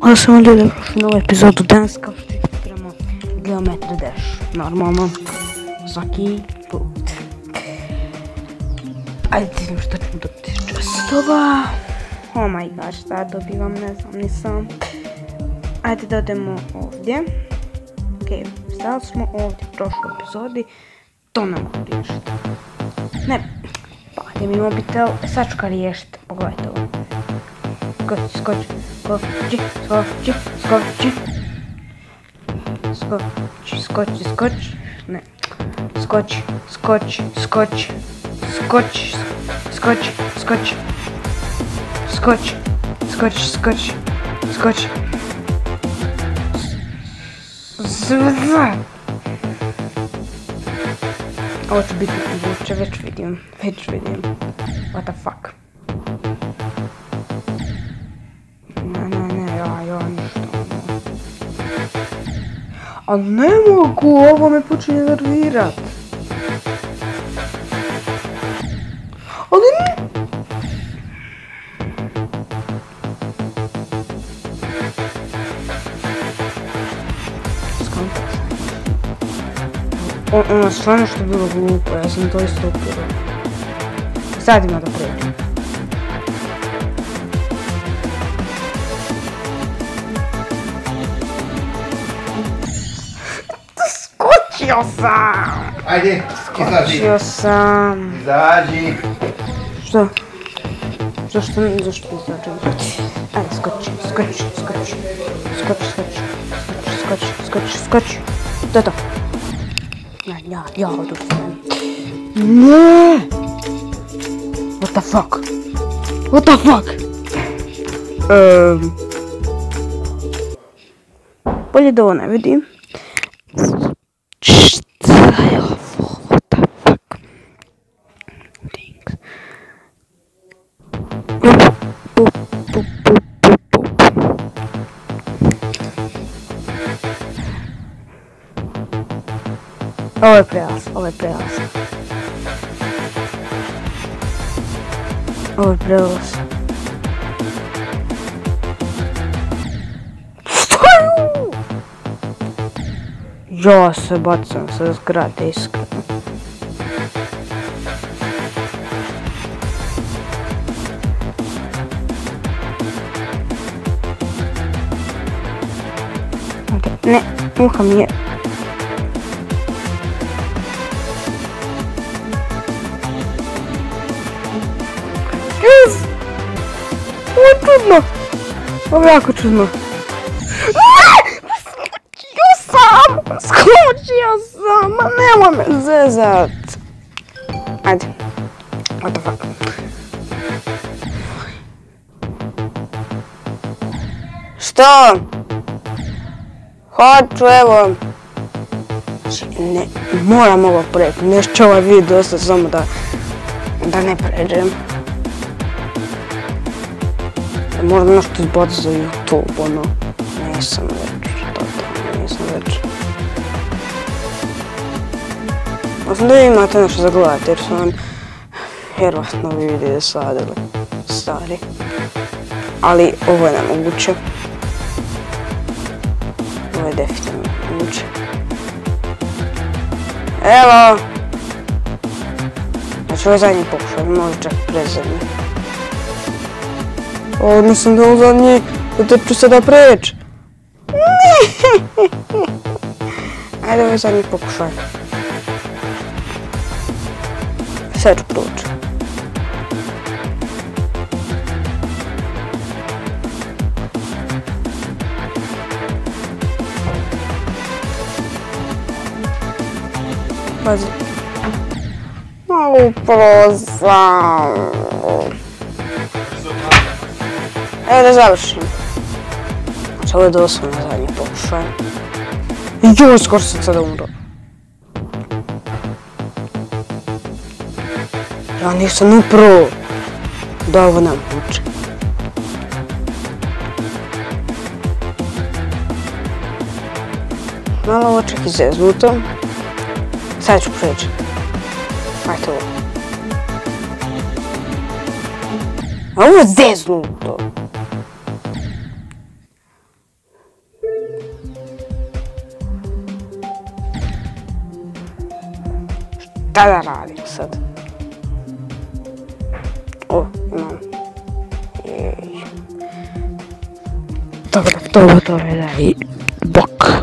Onda sam da prošli novu epizodu danas kao što igramo Geometry Dash. Normalno, svaki put. Ajde vidim što ćemo dobiti čestova. Oh my god, šta dobivam, ne znam, nisam. Ajde da odemo ovdje. Ok, stali smo ovdje u prošloj epizodi. To ne mogu riješiti. Ne, pa mi mobitel, sad ću ga riješiti, pogledajte ovo. skocz, skocz, skocz, skocz, skocz, skocz, skocz, skocz, nie. skocz, skocz, skocz, skocz, skocz, skocz, skocz, skocz, skocz, skocz, Zwa. O, czy by tu było? Czy wiesz, What the fuck? Ne, ne, ja, ja, ništa. ono. A ne mogu, ovo me počinje nervirat. Ali ne... Ono stvarno što je bilo glupo, ja sam to isto upirao. Sad ima da pređem. Skočio sam! Ajde, izađi. Skočio sam. Izađi. Što? Zašto, zašto ne znači? Ajde, skoči, skoči, skoči. Skoči, skoči. Skoči, skoči, skoči. To je to. Ja, ja, ja, odu Ne! What the fuck? What the fuck? Um, bolje da Ovo je prelaz, ovo je prelaz. Ovo je prelaz. Šta je ovo? Ja se bacam sa zgrade iskreno. Ne, Ovo je jako čudno. Skočio sam! Skočio sam! Ma nemoj me zezat! Ajde. What the fuck? Što? Hoću, evo. Ne, moram ovo preći. Neće ovaj video ostati samo da, da ne pređem. Možda nešto izbaciti za YouTube, ono. Nisam već, totalno nisam već. Mislim da vi imate nešto za gledati jer su vam vjerovatno ovi videe sadili stari. Ali ovo je nemoguće. Ovo je definitivno moguće. Evo! Znači ovo je zadnji pokušaj, možda čak predzadnji. O, mislim da je ovo zadnji, da te ću sada preć. Ajde, ovo je zadnji pokušaj. Ću proći. Pazi. Upro sam. Evo da završim. Znači ovo je doslovno zadnji pokušaj. Joj, skoro sam sada umro. Ja nisam upro. Da ovo nam uče. Malo ovo čak i zeznuto. Sad ću preći. Ajde ovo. Ovo je zeznuto. Da, da, da, ali sad. O, imam. Dobro, dobro, dobro.